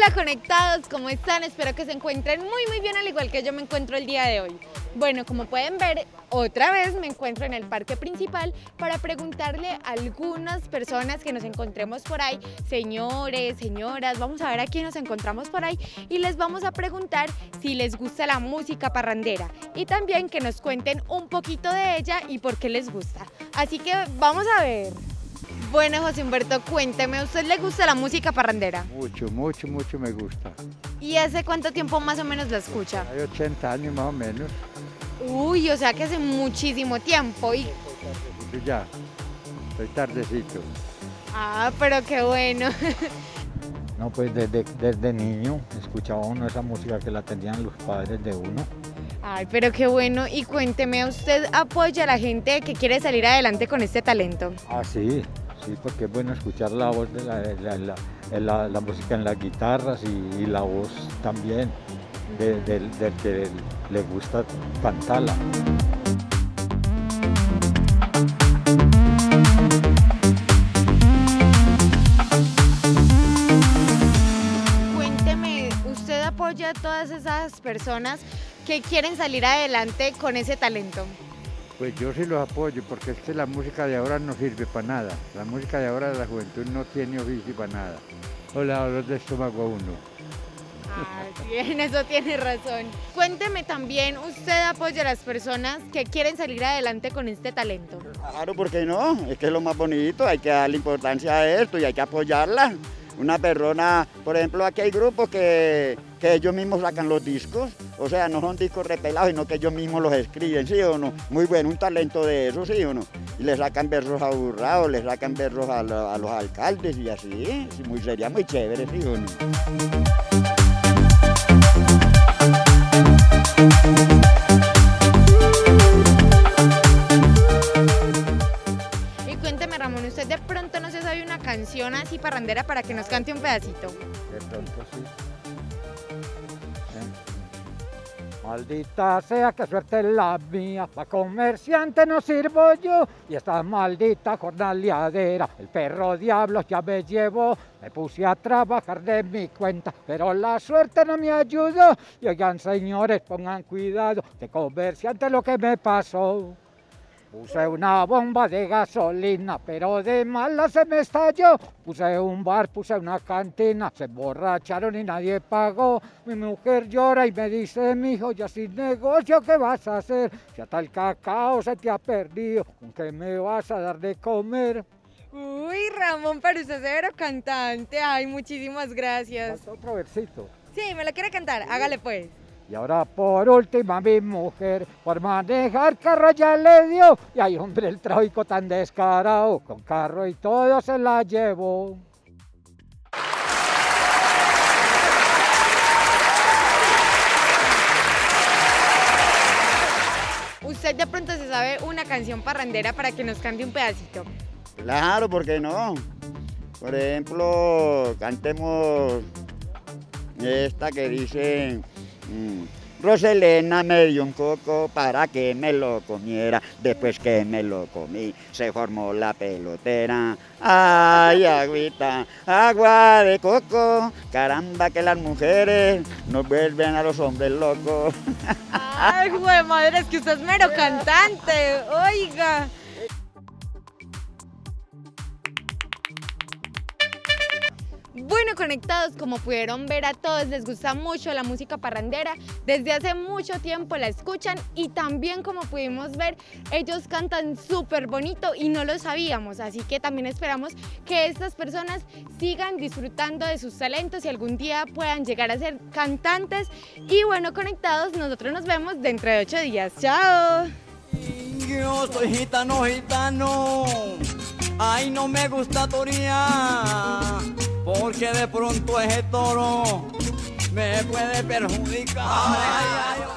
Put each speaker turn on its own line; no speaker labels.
Hola conectados, ¿cómo están? Espero que se encuentren muy muy bien al igual que yo me encuentro el día de hoy. Bueno, como pueden ver, otra vez me encuentro en el parque principal para preguntarle a algunas personas que nos encontremos por ahí, señores, señoras, vamos a ver a quién nos encontramos por ahí y les vamos a preguntar si les gusta la música parrandera y también que nos cuenten un poquito de ella y por qué les gusta. Así que vamos a ver. Bueno, José Humberto, cuénteme, ¿a usted le gusta la música parrandera?
Mucho, mucho, mucho me gusta.
¿Y hace cuánto tiempo más o menos la escucha?
Hay 80 años más o menos.
Uy, o sea que hace muchísimo tiempo. Y...
Yo ya, estoy tardecito.
Ah, pero qué bueno.
No, pues desde, desde niño escuchaba uno esa música que la tenían los padres de uno.
Ay, pero qué bueno. Y cuénteme, ¿usted apoya a la gente que quiere salir adelante con este talento?
Ah, sí, sí, porque es bueno escuchar la voz de la, la- música en las guitarras y, la voz también de- del, del que le gusta cantarla.
Cuénteme, ¿usted apoya a todas esas personas que quieren salir adelante con ese talento?
Pues yo sí los apoyo porque es que la música de ahora no sirve para nada. La música de ahora de la juventud no tiene oficio para nada. Hola, dolor de estómago a uno.
Ah, bien, eso tiene razón. Cuénteme también, ¿usted apoya a las personas que quieren salir adelante con este talento?
Claro, ¿por qué no? Es que es lo más bonito, hay que darle importancia a esto y hay que apoyarla. Una persona, por ejemplo, aquí hay grupos que, que ellos mismos sacan los discos, o sea, no son discos repelados, sino que ellos mismos los escriben, ¿sí o no? Muy bueno, un talento de eso, ¿sí o no? Y le sacan versos a Burrao, le sacan versos a, lo- a los alcaldes y así, sí, muy, sería muy chévere, ¿sí o no?
Parrandera para que nos cante un pedacito?
De pronto sí. Maldita sea, que suerte la mía, pa' comerciante no sirvo yo, y esta maldita jornaleadera, el perro diablo ya me llevó, me puse a trabajar de mi cuenta, pero la suerte no me ayudó, y oigan señores, pongan cuidado, de comerciante lo que me pasó. Puse una bomba de gasolina, pero de mala se me estalló. Puse un bar, puse una cantina, se emborracharon y nadie pagó. Mi mujer llora y me dice, mi hijo, ya sin negocio, ¿qué vas a hacer? Si hasta el cacao se te ha perdido, ¿con qué me vas a dar de comer?
Uy, Ramón, pero usted es severo cantante. Ay, muchísimas gracias.
Falta otro versito.
Sí, ¿me lo quiere cantar? Hágale pues.
Y ahora por última mi mujer, por manejar carro ya le dio. Y hay hombre el tráfico tan descarado, con carro y todo se la llevó.
Usted de pronto se sabe una canción parrandera para que nos cante un pedacito.
Claro, ¿por qué no? Por ejemplo, cantemos esta que dice, Roselena me dio un coco para que me lo comiera, después que me lo comí se formó la pelotera. Ay, agüita, agua de coco, caramba que las mujeres nos vuelven a los hombres locos.
Ay, güey, madre, es que usted es mero cantante. Oiga. Bueno, conectados, como pudieron ver a todos, les gusta mucho la música parrandera. Desde hace mucho tiempo la escuchan y también como pudimos ver, ellos cantan súper bonito y no lo sabíamos. Así que también esperamos que estas personas sigan disfrutando de sus talentos y algún día puedan llegar a ser cantantes. Y bueno, conectados, nosotros nos vemos dentro de ocho días. ¡Chao!
Soy gitano, gitano. Ay, no me gusta torear. Porque de pronto ese toro me puede perjudicar.